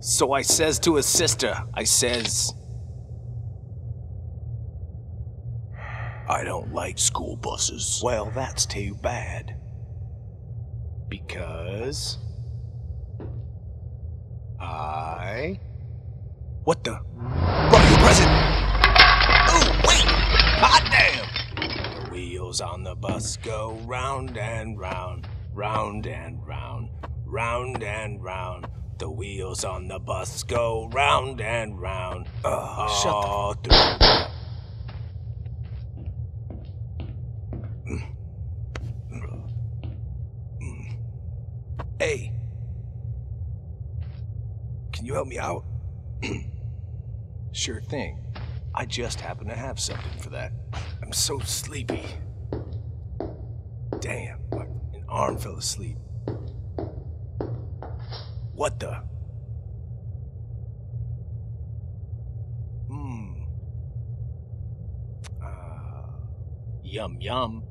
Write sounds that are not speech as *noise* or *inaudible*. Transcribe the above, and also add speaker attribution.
Speaker 1: So I says to his sister, I says, I don't like school buses. Well, that's too bad. Because I. What the? You present! Oh, wait! Hot damn! The wheels on the bus go round and round, round and round, round and round. The wheels on the bus go round and round. Oh, shut the uh-huh. Hey. Can you help me out? *clears throat* sure thing. I just happen to have something for that. I'm so sleepy. Damn, an arm fell asleep. What the? Hmm. Uh, yum yum.